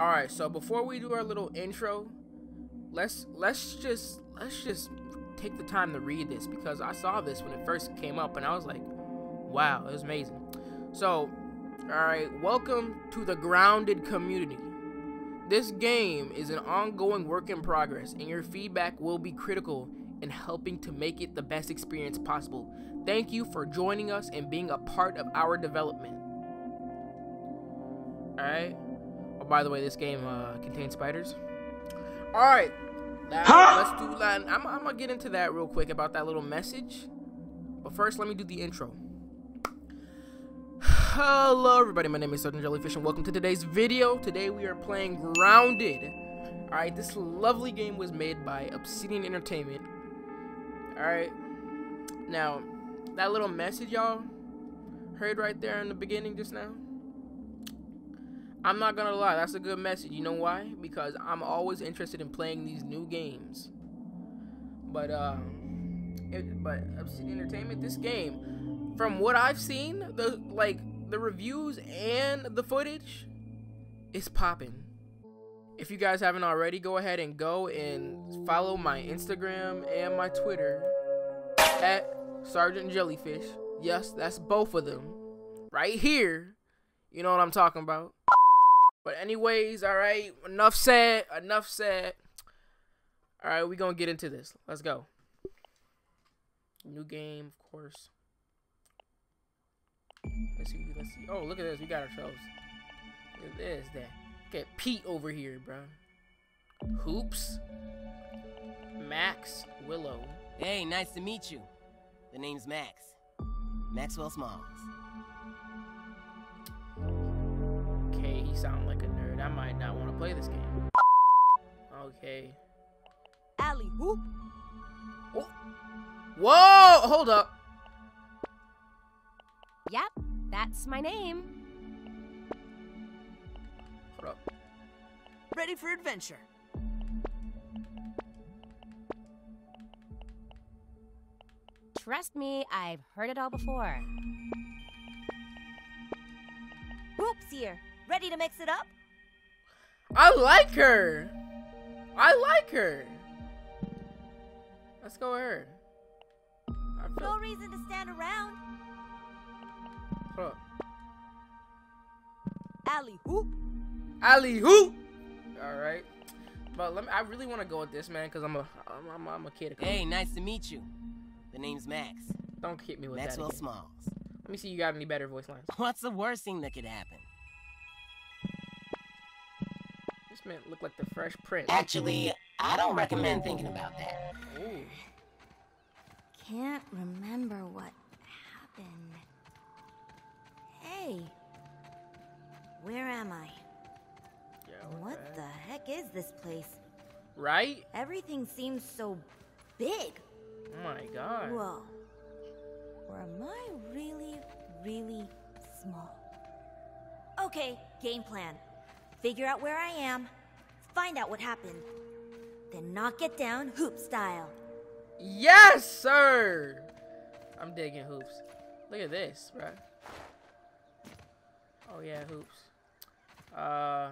All right, so before we do our little intro, let's let's just let's just take the time to read this because I saw this when it first came up and I was like, wow, it was amazing. So, all right, welcome to the grounded community. This game is an ongoing work in progress, and your feedback will be critical in helping to make it the best experience possible. Thank you for joining us and being a part of our development. Alright. Oh, by the way, this game uh, contains spiders. Alright. Let's do that. I'm, I'm gonna get into that real quick about that little message. But first, let me do the intro. Hello everybody, my name is Sergeant Jellyfish and welcome to today's video. Today we are playing Grounded. Alright, this lovely game was made by Obsidian Entertainment. Alright, now, that little message y'all heard right there in the beginning just now. I'm not gonna lie, that's a good message. You know why? Because I'm always interested in playing these new games. But, um, it, but Obsidian Entertainment, this game, from what I've seen, the, like, the reviews and the footage is popping. If you guys haven't already, go ahead and go and follow my Instagram and my Twitter at Sergeant Jellyfish. Yes, that's both of them. Right here. You know what I'm talking about. But anyways, alright, enough said, enough said. Alright, we gonna get into this. Let's go. New game, of course. Let's see, let's see. Oh, look at this. We got ourselves. Look at this, that. Get Pete over here, bro. Hoops. Max. Willow. Hey, nice to meet you. The name's Max. Maxwell Smalls. Sounds like a nerd. I might not want to play this game. Okay. Alley whoop. Oh. Whoa! Hold up. Yep, that's my name. Hold up. Ready for adventure. Trust me, I've heard it all before. Whoops here. Ready to mix it up? I like her. I like her. Let's go with her. I feel- No reason to stand around. Hold up. Alley whoop. Alley hoop. All right. But let me. I really want to go with this man because I'm a. I'm, I'm, I'm a kid. Hey, nice to meet you. The name's Max. Don't hit me with Maxwell that. again. Smalls. Let me see. You got any better voice lines? What's the worst thing that could happen? This man look like the Fresh Prince. Actually, I don't recommend thinking about that. Ooh. Can't remember what happened. Hey. Where am I? Yeah. What the heck is this place? Right? Everything seems so big. Oh my God. Whoa. Or am I really, really small? Okay, game plan. Figure out where I am, find out what happened, then knock it down hoop style. Yes, sir. I'm digging hoops. Look at this, bro. Oh yeah, hoops. Uh,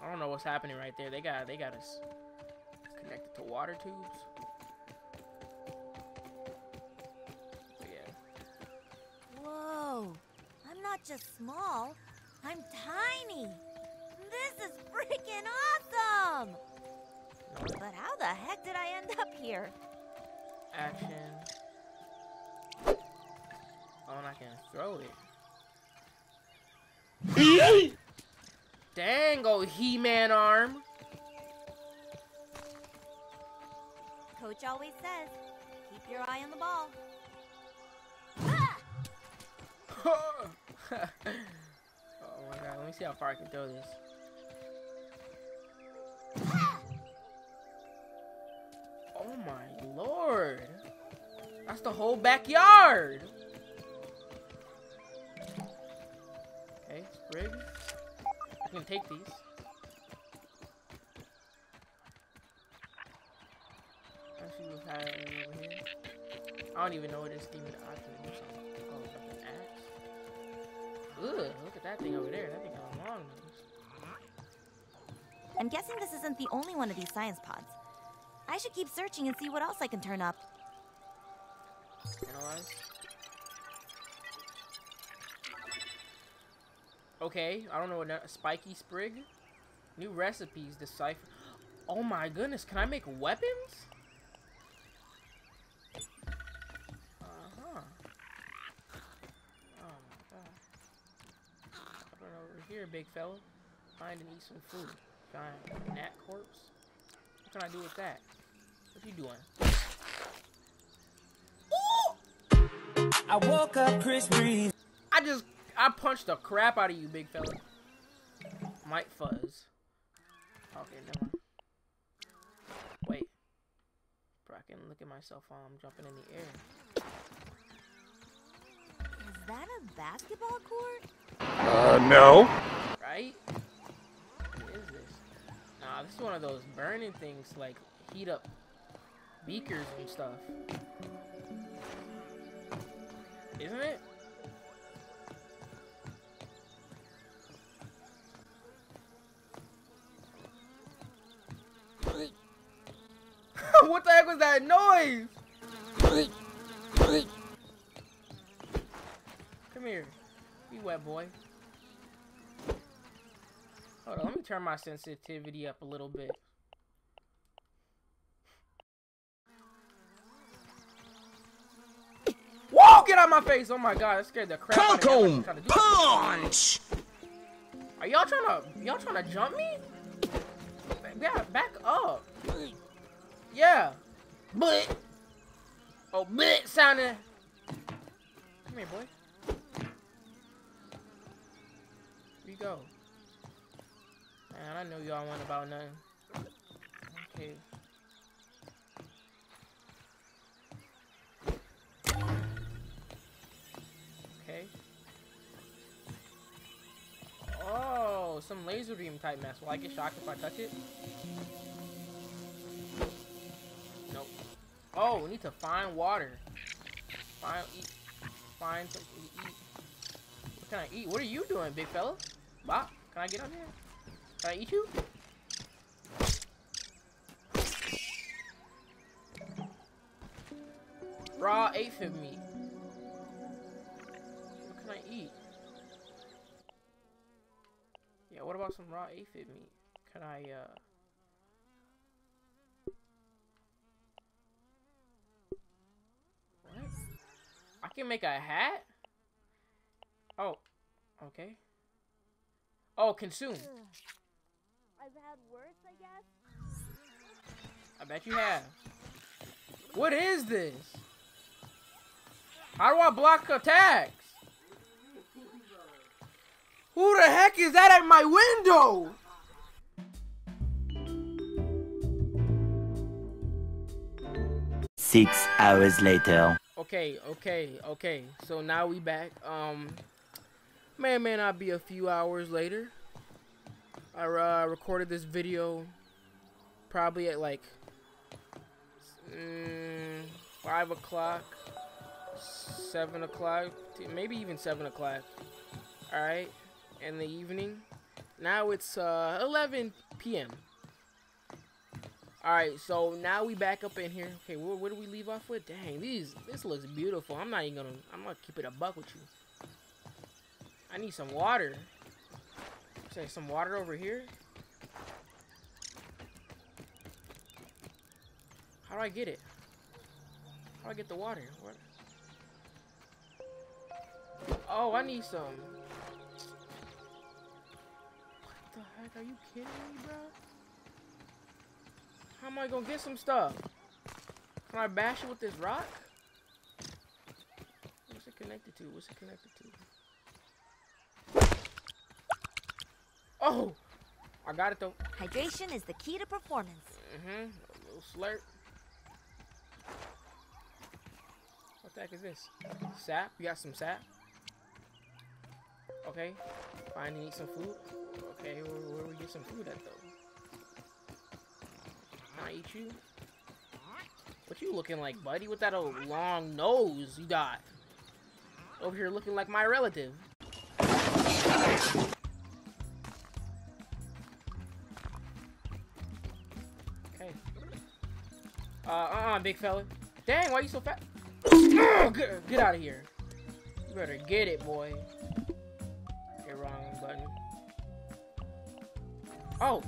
I don't know what's happening right there. They got they got us connected to water tubes. But yeah. Whoa, I'm not just small, I'm tiny. This is freaking awesome! But how the heck did I end up here? Action. Oh, and I can throw it. Dang, oh He-Man arm. Coach always says, keep your eye on the ball. oh my god, let me see how far I can throw this. Oh my lord. That's the whole backyard. Okay, sprig. I can take these. Actually, we've had over here. I don't even know what this demon option is. Oh, like an axe. Ugh, look at that thing over there. That thing got a long nose. I'm guessing this isn't the only one of these science pods. I should keep searching and see what else I can turn up. Analyze. Okay, I don't know what spiky sprig. New recipes decipher. Oh my goodness, can I make weapons? Uh-huh. Oh my god. Up over here, big fella. Find and eat some food. Find gnat corpse. What can I do with that? What you doing? I woke up Chris Breeze. I just I punched the crap out of you, big fella. Mite Fuzz. Okay, never mind. Wait. Bro, I can look at myself while I'm jumping in the air. Is that a basketball court? Uh, no. Right? What is this? Nah, this is one of those burning things like heat up beakers and stuff. Isn't it? what the heck was that noise? Come here. Be wet, boy. Hold on, let me turn my sensitivity up a little bit. Whoa, get out my face! Oh my god, that scared the crap out of me. I wasn't trying to do that. Punch! Are y'all trying to y'all trying to jump me? Yeah, back up. Yeah. But oh, but sounding. Come here, boy. Where you go? Man, I know y'all want about nothing. Okay. Oh, some laser beam type mess. Will I get shocked if I touch it? Nope. Oh, we need to find water. Find eat. Find something to eat. What can I eat? What are you doing, big fella? Bop. Can I get on here? Can I eat you? Raw aphid meat. Yeah, what about some raw aphid meat? Can I, uh... What? I can make a hat? Oh, okay. Oh, consume. I've had worse, I guess. I bet you have. What is this? How do I block attacks? Who the heck is that at my window? Six hours later. Okay, okay, okay. So now we back. Um, may or may not be a few hours later. I uh, recorded this video probably at like mm, five o'clock, seven o'clock, maybe even seven o'clock. All right, in the evening. Now it's uh 11 p.m. All right, so now we back up in here. Okay, where, where do we leave off with? Dang, these this looks beautiful. I'm not even gonna. I'm gonna keep it a buck with you. I need some water. Say some water over here. How do I get it? How do I get the water? What? Oh, I need some. What the heck? Are you kidding me, bro? How am I gonna get some stuff? Can I bash it with this rock? What's it connected to? What's it connected to? Oh! I got it though. Hydration is the key to performance. Mm-hmm. A little slurp. What the heck is this? Sap? You got some sap? Okay, fine, need some food. Okay, where, where we get some food at though? Can I eat you? What you looking like, buddy? With that old long nose you got? Over here looking like my relative. Okay. Uh, uh-uh, big fella. Dang, why you so fat? get, get out of here. You better get it, boy. Oh,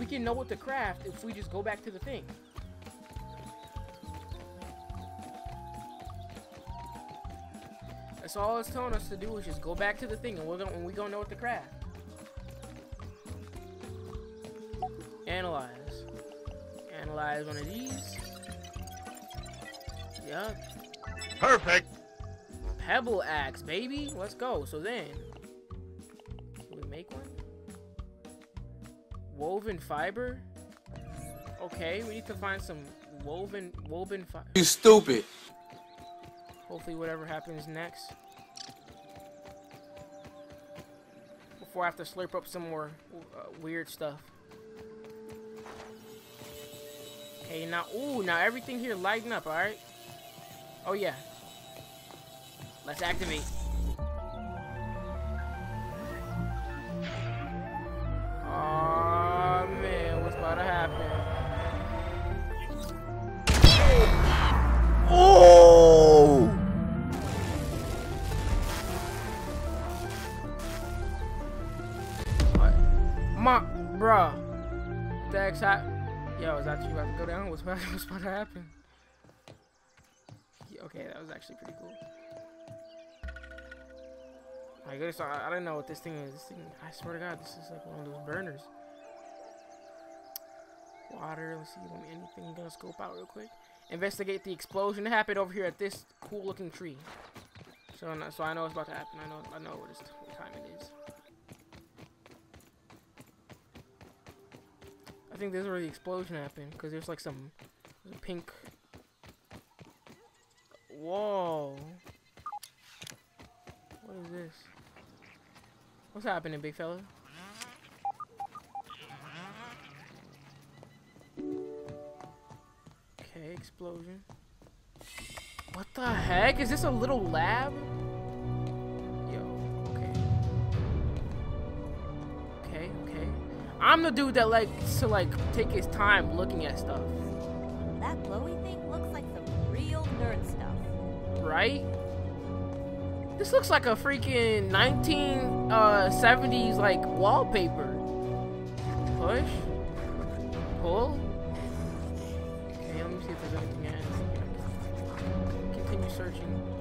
we can know what to craft if we just go back to the thing. That's all it's telling us to do is just go back to the thing and we're gonna we gonna know what to craft. Analyze. Analyze one of these. Yup. Perfect. Pebble axe, baby. Let's go. So then, Woven fiber. Okay, we need to find some woven woven fiber. You stupid. Hopefully, whatever happens next. Before I have to slurp up some more uh, weird stuff. Okay, now, ooh, now everything here lighten up, alright? Oh, yeah. Let's activate. Actually pretty cool. My goodness, I, I don't know what this thing is. This thing, I swear to God, this is like one of those burners. Water, let's see, let me, anything I'm gonna scope out real quick. Investigate the explosion that happened over here at this cool looking tree. So, so I know it's about to happen. I know, I know what, it's, what time it is. I think this is where the explosion happened, because there's like some pink. Whoa. What is this? What's happening, big fella? Okay, explosion. What the heck? Is this a little lab? Yo, okay. Okay, okay. I'm the dude that likes to like take his time looking at stuff, right? This looks like a freaking 1970s uh, like wallpaper. Push. Pull. Okay, let me see if there's anything else. Continue searching.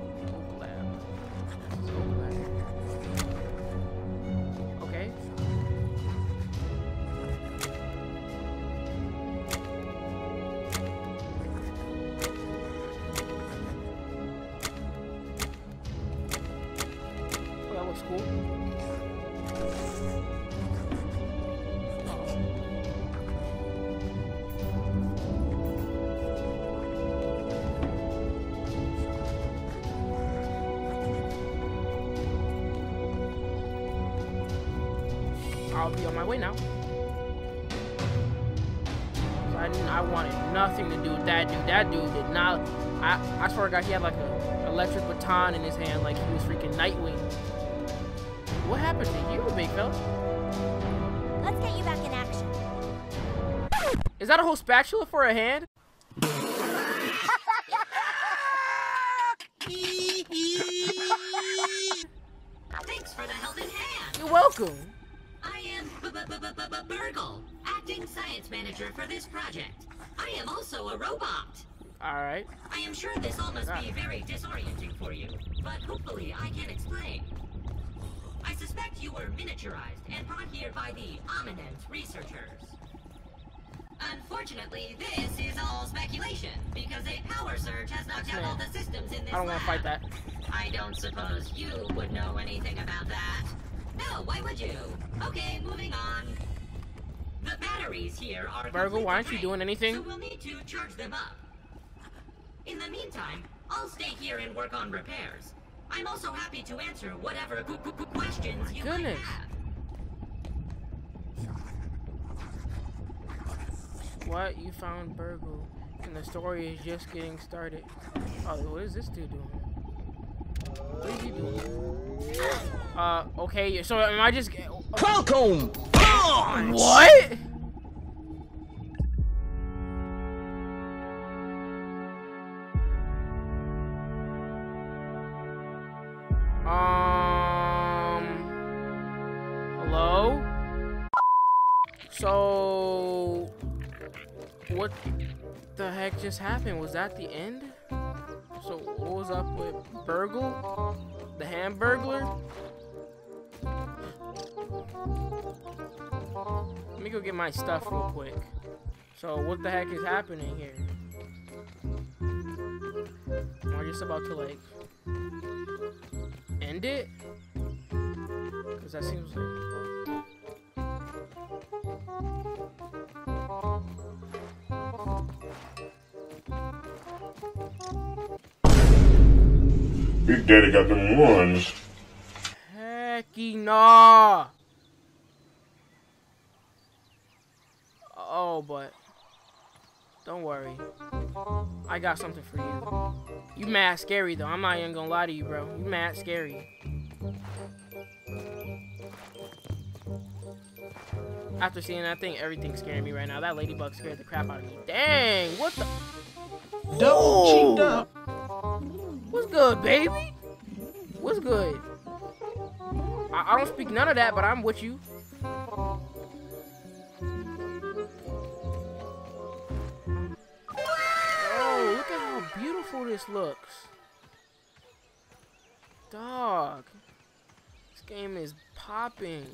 I'll be on my way now. I didn't, I wanted nothing to do with that dude. That dude did not. I, I swear to God, he had like a electric baton in his hand, like he was freaking Nightwing. What happened to you, big fella? Let's get you back in action. Is that a whole spatula for a hand? Thanks for the helping hand. You're welcome. I am Burgle, acting science manager for this project. I am also a robot. All right. I am sure this all must be very disorienting for you, but hopefully I can explain. I suspect you were miniaturized and brought here by the Ominent researchers. Unfortunately, this is all speculation because a power surge has knocked out all the systems in this I don't want to fight that. I don't suppose you would know anything about that. No, why would you? Okay, moving on. The batteries here are Virgo, why aren't you doing anything? So we'll need to charge them up. In the meantime, I'll stay here and work on repairs. I'm also happy to answer whatever qu- qu- qu- questions you goodness. might have. What? You found Burgle, and the story is just getting started. Oh, what is this dude doing? What is he doing? Uh, okay, so am I just... Falcon! What? Um... Hello? So... What the heck just happened? Was that the end? So what was up with Burgle? The Hamburglar? Let me go get my stuff real quick. So, what the heck is happening here? Am I just about to, like, end it? Because that seems like... Big Daddy got them ones. Hecky nah. I got something for you. You mad scary though. I'm not even gonna lie to you, bro. You mad scary. After seeing that thing, everything's scaring me right now. That ladybug scared the crap out of me. Dang, what the? Double cheeked up. What's good, baby? What's good? I, I don't speak none of that, but I'm with you. Beautiful this looks. Dog. This game is popping.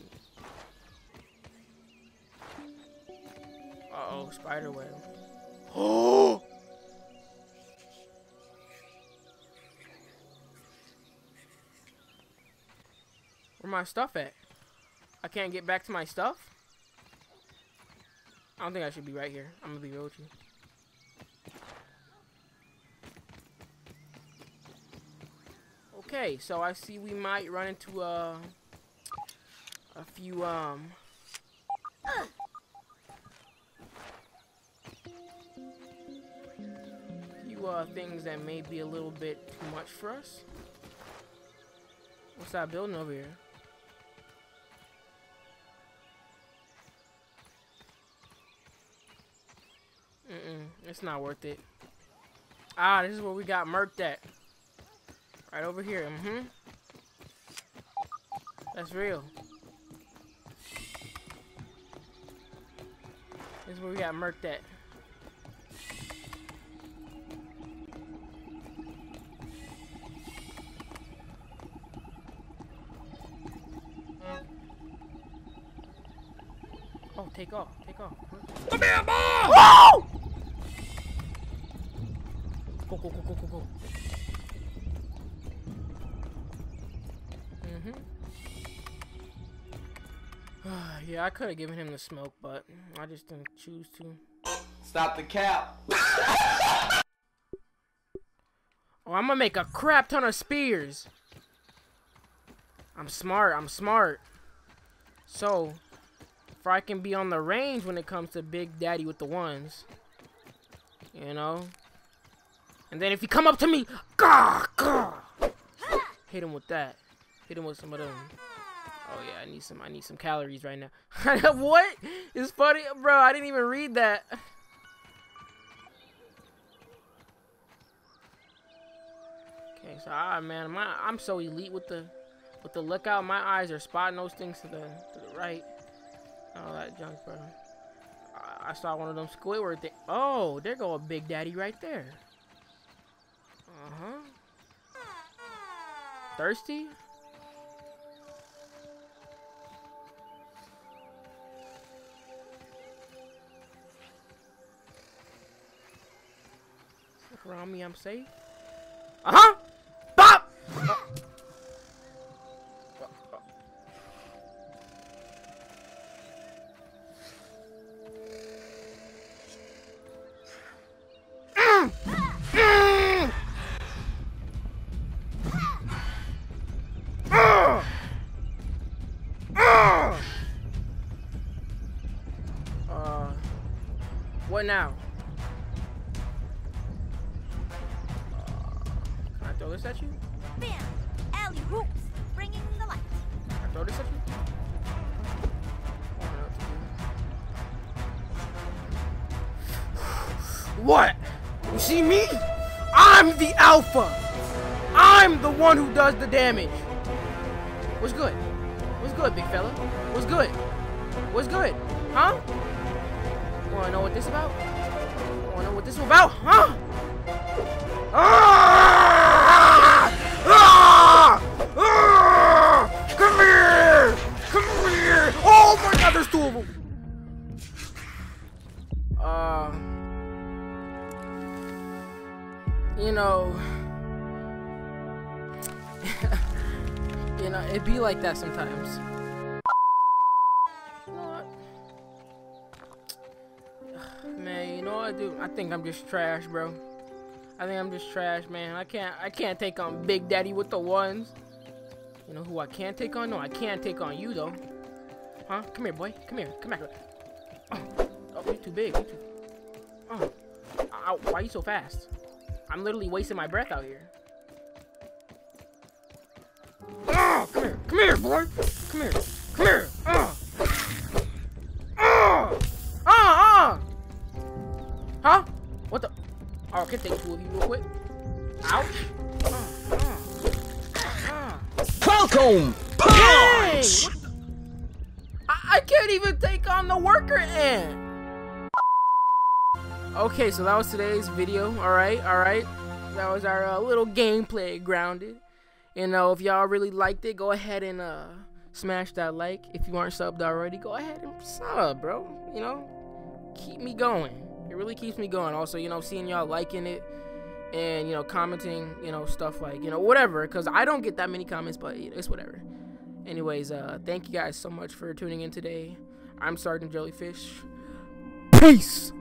Uh oh, spider web. Oh! Where my stuff at? I can't get back to my stuff? I don't think I should be right here. I'm gonna be real with you. Okay, so I see we might run into uh, a few um few uh things that may be a little bit too much for us. What's that building over here? Mm-mm, it's not worth it. Ah, this is where we got murked at. Right over here, mm-hmm. That's real. This is where we got murked at. Oh, take off, take off. Come here, boy. Whoa! Go, go, go, go, go, go. Yeah, I could have given him the smoke, but I just didn't choose to. Stop the cap. Oh, I'm gonna make a crap ton of spears. I'm smart, I'm smart. So, if I can be on the range when it comes to Big Daddy with the ones, you know? And then if you come up to me, gah, gah, hit him with that. Hit him with some of them. Oh yeah, I need some. I need some calories right now. what? It's funny, bro. I didn't even read that. Okay, so ah man, my I'm so elite with the with the lookout. My eyes are spotting those things to the to the right. All that junk, bro. I, saw one of them Squidward thing. Oh, there go a Big Daddy right there. Uh huh. Thirsty? Around me, I'm safe. Uh huh. Bop. Uh, what now? This at you? Bam! Alley hoops! Bringing the light. Can I throw this at you? I don't know what. What? You see me? I'm the alpha. I'm the one who does the damage. What's good? What's good, big fella? What's good? What's good? Huh? Wanna know what this about? Wanna know what this about? Huh? Ah! Like that sometimes. Man, you know what, I do? I think I'm just trash, bro. I think I'm just trash, man. I can't, I can't take on Big Daddy with the ones. You know who I can't take on? No, I can't take on you though. Huh? Come here, boy. Come here. Come back. Oh, oh you're too big. You're too... Oh. Ow, why are you so fast? I'm literally wasting my breath out here. Oh, come here. Come here, boy. Come here. Come here. Oh. Oh. Uh, uh. Huh? What the? Oh, I can take two of you real quick. Ouch. Uh, uh. Uh. Falcon! Punch! The- I, I can't even take on the worker ant. Okay, so that was today's video. All right, all right. That was our uh, little gameplay grounded. You know, if y'all really liked it, go ahead and uh, smash that like. If you aren't subbed already, go ahead and sub, bro. You know, keep me going. It really keeps me going. Also, you know, seeing y'all liking it and you know commenting, you know, stuff like you know whatever. Cause I don't get that many comments, but it's whatever. Anyways, uh, thank you guys so much for tuning in today. I'm Sergeant Jellyfish. Peace.